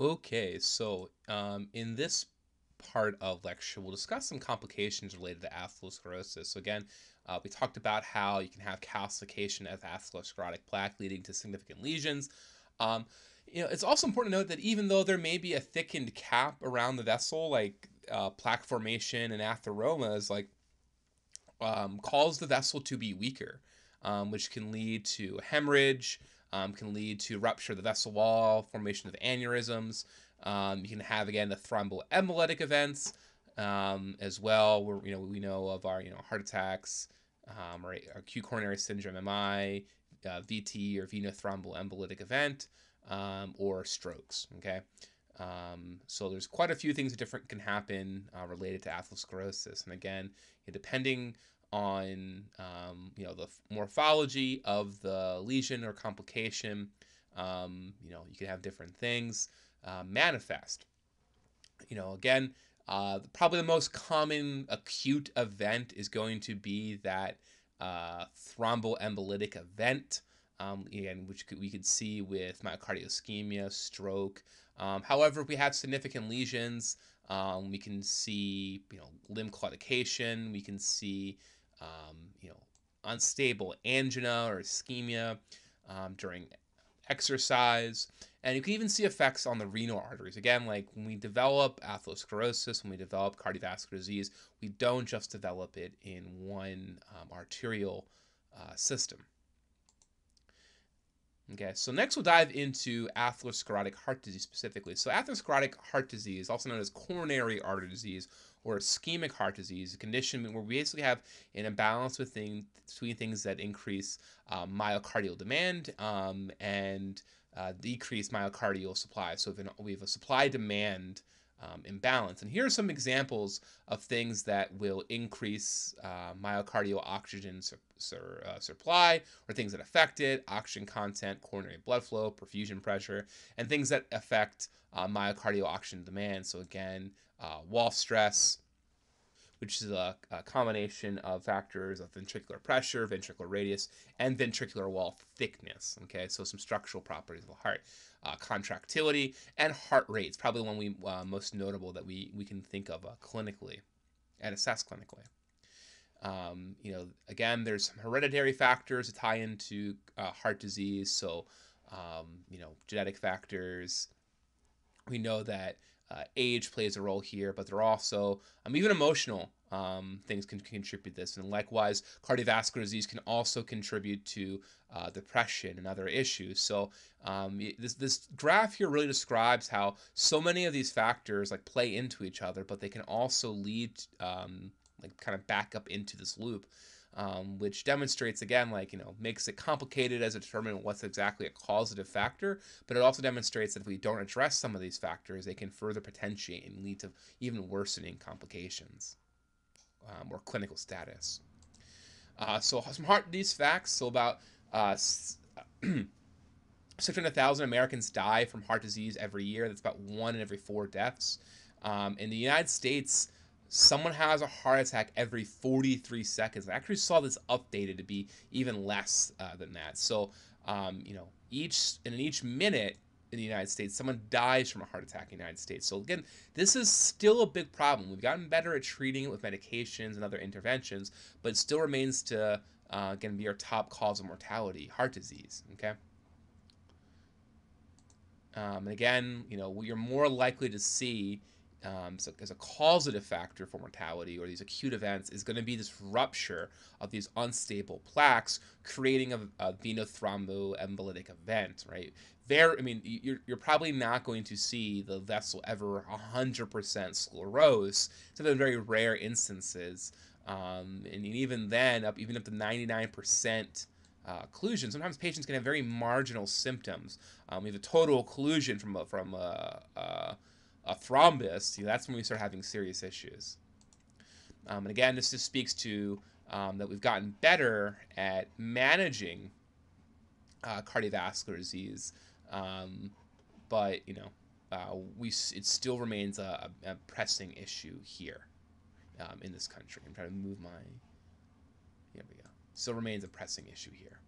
Okay, so um, in this part of lecture, we'll discuss some complications related to atherosclerosis. So again, uh, we talked about how you can have calcification of atherosclerotic plaque leading to significant lesions. Um, you know, it's also important to note that even though there may be a thickened cap around the vessel, like uh, plaque formation and atheromas, like um, cause the vessel to be weaker, um, which can lead to hemorrhage, um, can lead to rupture of the vessel wall, formation of aneurysms. Um, you can have again the thromboembolic events um, as well. Where you know we know of our you know heart attacks, um, or acute coronary syndrome (MI), uh, VT or venous thromboembolic event, um, or strokes. Okay. Um, so there's quite a few things different can happen uh, related to atherosclerosis, and again, depending on um, you know the morphology of the lesion or complication. Um, you know, you can have different things uh, manifest. You know, again, uh, probably the most common acute event is going to be that uh, thromboembolic event, um, again, which we could see with myocardial ischemia, stroke. Um, however, if we have significant lesions, um, we can see you know limb claudication. We can see um, you know, unstable angina or ischemia um, during exercise. And you can even see effects on the renal arteries. Again, like when we develop atherosclerosis, when we develop cardiovascular disease, we don't just develop it in one um, arterial uh, system. Okay, so next we'll dive into atherosclerotic heart disease specifically. So atherosclerotic heart disease, also known as coronary artery disease or ischemic heart disease, a condition where we basically have an imbalance between, between things that increase um, myocardial demand um, and uh, decrease myocardial supply. So if we have a supply-demand um, imbalance. And here are some examples of things that will increase uh, myocardial oxygen su su uh, supply or things that affect it, oxygen content, coronary blood flow, perfusion pressure, and things that affect uh, myocardial oxygen demand. So again, uh, wall stress, which is a, a, combination of factors of ventricular pressure, ventricular radius, and ventricular wall thickness. Okay, so some structural properties of the heart. Uh, contractility and heart rate is probably one we uh, most notable that we, we can think of uh, clinically and assess clinically. Um, you know, again, there's some hereditary factors that tie into uh, heart disease. So, um, you know, genetic factors. We know that uh, age plays a role here, but there are also um, even emotional um, things can contribute this, and likewise, cardiovascular disease can also contribute to uh, depression and other issues. So um, this this graph here really describes how so many of these factors like play into each other, but they can also lead um, like kind of back up into this loop um, which demonstrates again like you know makes it complicated as a determine what's exactly a causative factor but it also demonstrates that if we don't address some of these factors they can further potentiate and lead to even worsening complications um, or clinical status uh, so some heart disease facts so about uh, 600,000 Americans die from heart disease every year. That's about one in every four deaths. Um, in the United States, someone has a heart attack every 43 seconds. I actually saw this updated to be even less uh, than that. So, um, you know, each in each minute in the United States, someone dies from a heart attack in the United States. So again, this is still a big problem. We've gotten better at treating it with medications and other interventions, but it still remains to uh, again be our top cause of mortality, heart disease. Okay. Um, and again, you know, you're more likely to see um, so as a causative factor for mortality or these acute events is going to be this rupture of these unstable plaques, creating a, a venothromboembolic event, right? There, I mean, you're, you're probably not going to see the vessel ever 100% sclerose, except in very rare instances. Um, and even then, up even up to 99% uh, occlusion, sometimes patients can have very marginal symptoms. Um, we have a total occlusion from a, from a, a a thrombus, you know, that's when we start having serious issues. Um, and again, this just speaks to um, that we've gotten better at managing uh, cardiovascular disease, um, but you know, uh, we it still remains a, a pressing issue here um, in this country. I'm trying to move my. Here we go. Still remains a pressing issue here.